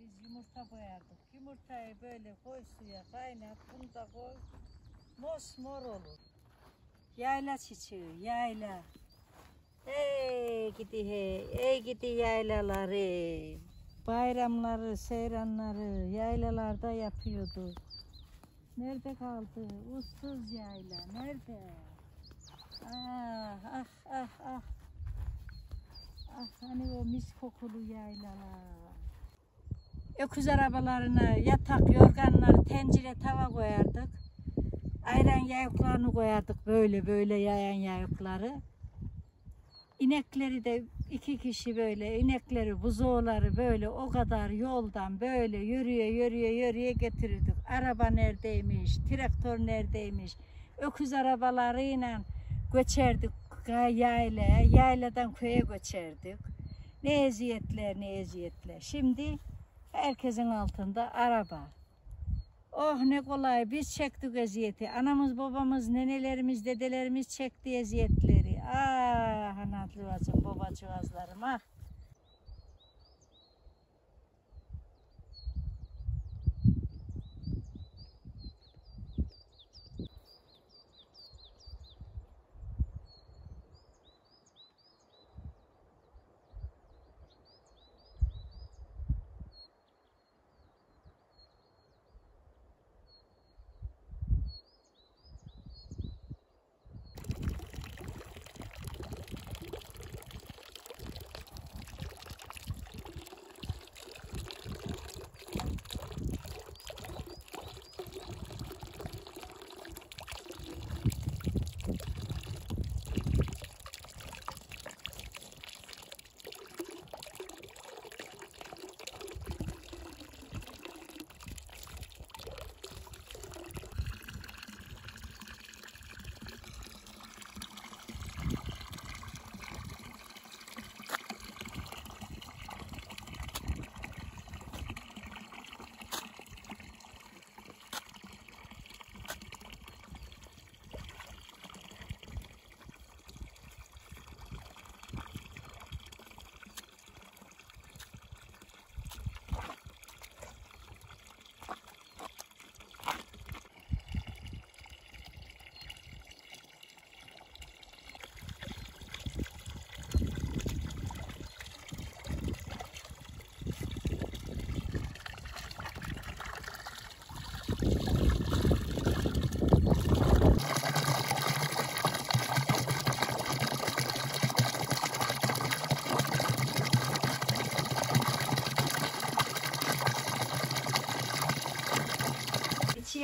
biz yumurta koyardık. Yumurtayı böyle koy suya kaynat. Bunu da koy. Mosmor olur. Yayla çiçeği, yayla. Ey gidi hey, ey gidi yaylaları. Bayramları, seyranları yaylalarda yapıyordu. Nerede kaldı? Ussuz yayla, nerede? Ah, ah, ah, ah. Ah, hani o mis kokulu yaylalar. Öküz arabalarına yatak, yorganları, tencere, tava koyardık. Ayran yayıklarını koyardık böyle böyle yayan yayıkları. İnekleri de iki kişi böyle inekleri buzoğları böyle o kadar yoldan böyle yürüye yürüye yürüye getirirdik. Araba neredeymiş, traktör neredeymiş. Öküz arabalarıyla göçerdik yaylaya, yayladan köye göçerdik. Ne eziyetler ne eziyetler. Şimdi herkesin altında araba. Oh ne kolay biz çektik eziyeti. Anamız babamız nenelerimiz dedelerimiz çekti eziyetleri. Ah anadlı bacım babacığızlarım ah.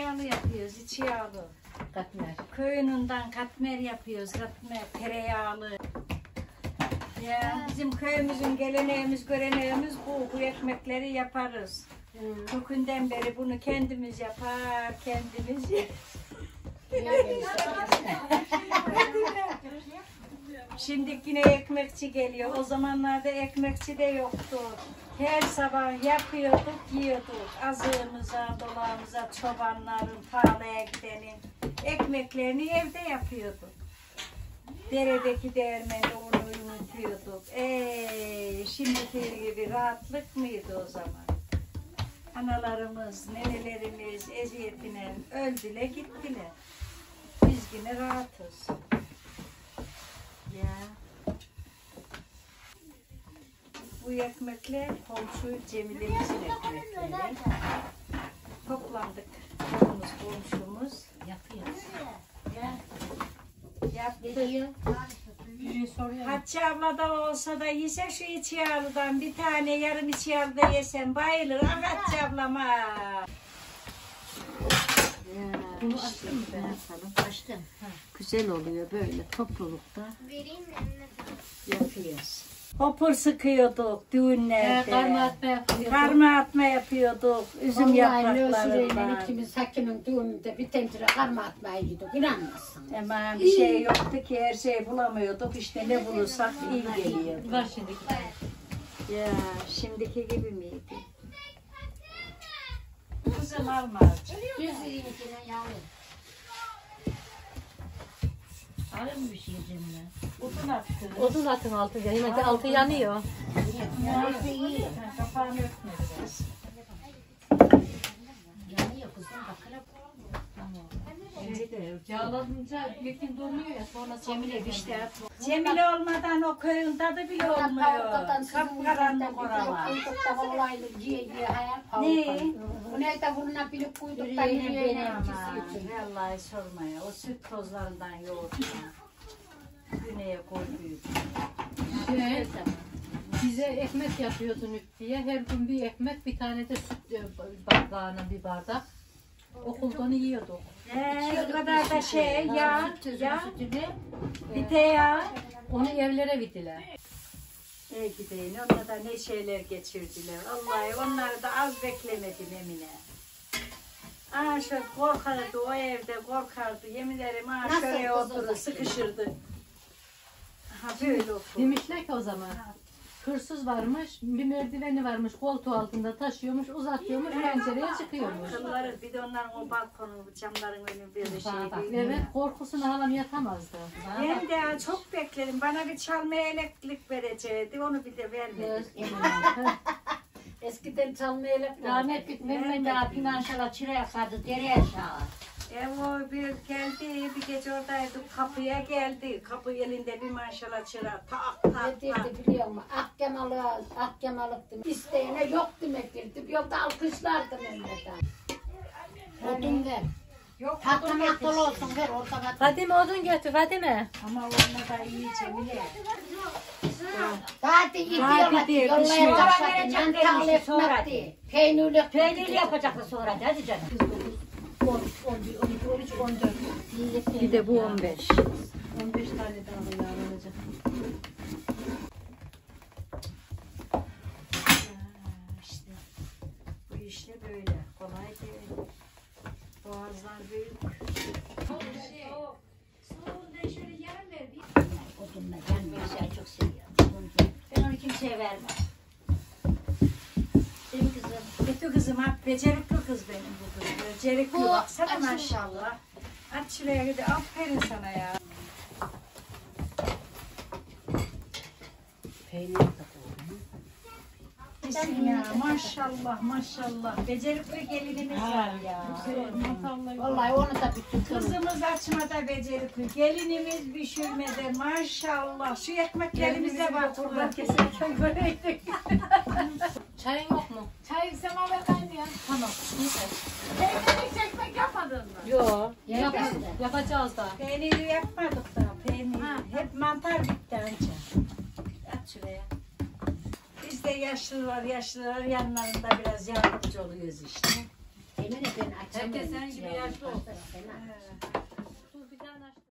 Yağlı yapıyoruz içi yağlı. Katmer. Köyününden katmer yapıyoruz katmer tereyağlı. Ya bizim köyümüzün geleneğimiz göreneğimiz bu. Bu ekmekleri yaparız. Kökünden beri bunu kendimiz yapar, kendimiz yer. Şimdi yine ekmekçi geliyor. O zamanlarda ekmekçi de yoktu. Her sabah yapıyorduk, yiyorduk. Azığımıza, dolağımıza, çobanların, tarlaya gidenin ekmeklerini evde yapıyorduk. Deredeki değirmende onu yumurtuyorduk. Eee şimdiki gibi rahatlık mıydı o zaman? Analarımız, nenelerimiz eziyetine öldüler gittiler. Biz yine rahatız. Ya. Bu ekmekler komşu Cemile'mizin ekmekleri. Toplandık. Komşumuz, komşumuz. Yapıyoruz. Yaptık. Hatice abla da olsa da yese şu içi yağlıdan bir tane yarım içi yağlıda yesen bayılır. Ah Hatice ablama. Bunu açtın mı ben? Açalım. Açtım. Güzel oluyor böyle toplulukta Vereyim mi anne? yapıyoruz. Hopur sıkıyorduk düğünlerde. Karma atma yapıyoruz. Karma atma yapıyorduk. Üzüm Vallahi yapraklarından. ikimiz Hakkı'nın düğününde bir tencere karma atmaya gidiyorduk. İnanmazsın. Hemen bir şey yoktu ki her şeyi bulamıyorduk. İşte ne bulursak iyi geliyordu. Var şimdi. Ya şimdiki gibi miydi? Kızım alma. Yüzüğünkine yavrum. Şey Odun attı. Odun atın altı. Yemekten altı yanıyor. Yanıyor. iyi. Yağlanınca gökün donuyor ya sonra Cemile işte. Cemile olmadan o köyün tadı bile olmuyor. Kapkaranlık oralar. Ne? De bununla bilip kuyduk da yürüyelim. Vallahi sorma ya. O süt tozlarından yoğurt. Güneye koyduk. Şey, bize ekmek yapıyordu Nüftiye. Her gün bir ekmek, bir tane de süt e, bardağına bir bardak. Okuldan yiyorduk. Ee, o kadar da şey ya. Sütü, Ya. sütünü. Bir de ya. Onu evlere vidiler. İyi gideyim. Onlar da ne şeyler geçirdiler. Vallahi onları da az beklemedim Emine. Aa şöyle korkardı o evde korkardı. Yemin ederim ha Nasıl şöyle oturur sıkışırdı. Ha böyle otur. Demişler ki o zaman. Hırsız varmış, bir merdiveni varmış, koltuğu altında taşıyormuş, uzatıyormuş, pencereye çıkıyormuş. Kılları bir de onların o balkonu camların önü böyle şey değil. Evet, korkusuna halam yatamazdı. Ben de çok bekledim. Bana bir çalmaya elektrik vereceğiydi. Onu bir de vermedi. Eskiden çalmaya elektrik. Rahmetli Mehmet Ağa finansala çıra yakardı dereye aşağı. E o bir geldi, bir gece oradaydık, kapıya geldi. Kapı elinde bir maşallah çıra, tak Ne tak tak. derdi biliyor musun? Akgemalı, akgemalık demek. İsteyene yok demektir. Yolda alkışlardı Mehmet Ağa. Odun ver. Yok, Patlamak dolu olsun ver orada bak. Fadime odun götür Fadime. Ama onunla da iyi Cemile. Hadi iyi Hadi diyorlar. diye Yollaya düşüyor. başladı. Verecek Mantarlı diye. Peynirli Peynirli yapacaktı sonra hadi canım. 13, 12, 13, 14. Bir de bu 15. 15 tane daha yağlanacak. işte bu işte böyle. Kolay değil. Boğazlar büyük. Odunla gelmiyor. Sen çok seviyorum. Ben onu kimseye vermem. Kötü kızım ha, becerikli kız benim bu kız. Becerikli Bu baksana açın. maşallah. At şuraya gidi, aferin sana ya. Peynir de koydum. Ya, maşallah maşallah. Becerikli gelinimiz var ya. Vallahi onu da bütün kız. Kızımız açmada becerikli, gelinimiz pişirmede maşallah. Şu ekmeklerimize bak kurban keserken böyleydik. Çayın yok mu? Çay semaver kaynıyor. Tamam. Neyse. Peynirli ekmek yapmadın mı? Yok. Yap- yapacağız da. Peyniri yapmadık da, peynir. Hep mantar bitti anca. At şuraya. Biz de yaşlılar, yaşlılar yanlarında biraz yardımcı oluyoruz işte. Emine ben açamıyorum. Herkes senin gibi yaşlı olsun.